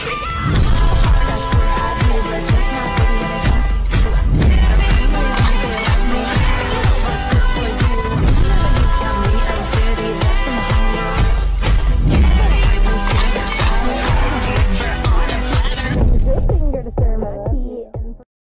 Here we go!